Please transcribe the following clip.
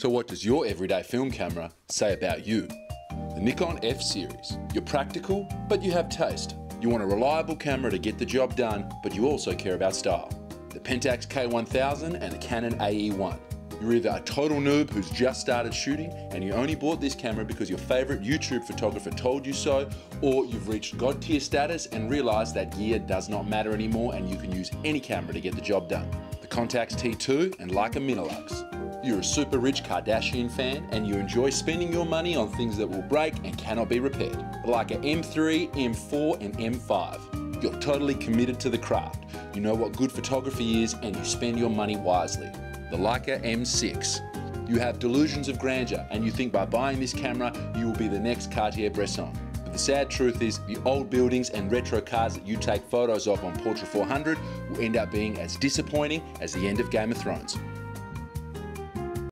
So what does your everyday film camera say about you? The Nikon F series. You're practical, but you have taste. You want a reliable camera to get the job done, but you also care about style. The Pentax K1000 and the Canon AE1. You're either a total noob who's just started shooting and you only bought this camera because your favorite YouTube photographer told you so, or you've reached God tier status and realized that gear does not matter anymore and you can use any camera to get the job done. The Contax T2 and Leica Minilux. You're a super rich Kardashian fan and you enjoy spending your money on things that will break and cannot be repaired. Leica M3, M4 and M5. You're totally committed to the craft. You know what good photography is and you spend your money wisely. The Leica M6. You have delusions of grandeur and you think by buying this camera you will be the next Cartier-Bresson. But the sad truth is the old buildings and retro cars that you take photos of on Portra 400 will end up being as disappointing as the end of Game of Thrones.